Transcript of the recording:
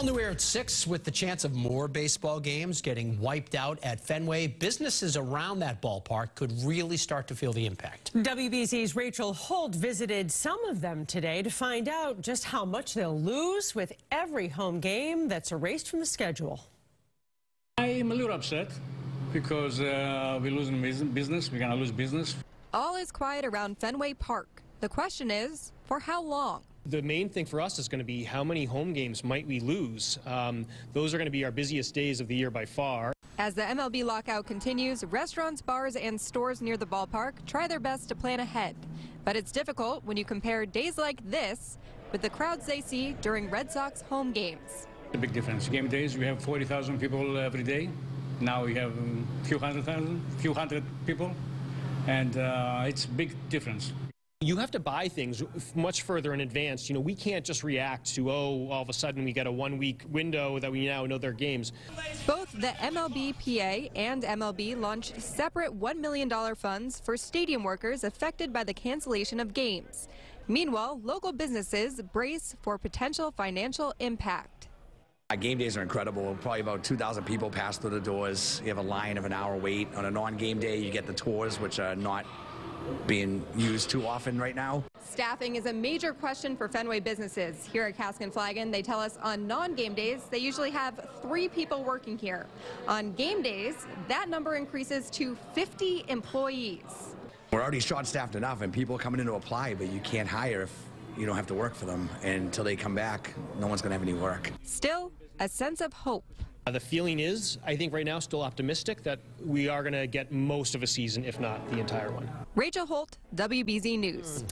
All new air at 6 with the chance of more baseball games getting wiped out at Fenway. Businesses around that ballpark could really start to feel the impact. WBZ's Rachel Holt visited some of them today to find out just how much they'll lose with every home game that's erased from the schedule. I'm a little upset because uh, we're losing business. We're going to lose business. All is quiet around Fenway Park. The question is, for how long? The main thing for us is going to be how many home games might we lose. Um, those are going to be our busiest days of the year by far. As the MLB lockout continues, restaurants, bars, and stores near the ballpark try their best to plan ahead. But it's difficult when you compare days like this with the crowds they see during Red Sox home games. A big difference. Game days, we have 40,000 people every day. Now we have a few hundred thousand, few hundred people, and uh, it's a big difference. You have to buy things much further in advance. You know, we can't just react to, oh, all of a sudden we get a one week window that we now know their games. Both the MLBPA and MLB launched separate $1 million funds for stadium workers affected by the cancellation of games. Meanwhile, local businesses brace for potential financial impact. Uh, Game days are incredible. Probably about 2,000 people pass through the doors. You have a line of an hour wait. On a non-game day, you get the tours, which are not being used too often right now. Staffing is a major question for Fenway businesses. Here at Cask and Flagon, they tell us on non-game days, they usually have three people working here. On game days, that number increases to 50 employees. We're already short-staffed enough, and people are coming in to apply, but you can't hire if you don't have to work for them. And until they come back, no one's going to have any work. Still, a sense of hope. Uh, the feeling is, I think right now, still optimistic that we are going to get most of a season, if not the entire one. Rachel Holt, WBZ News.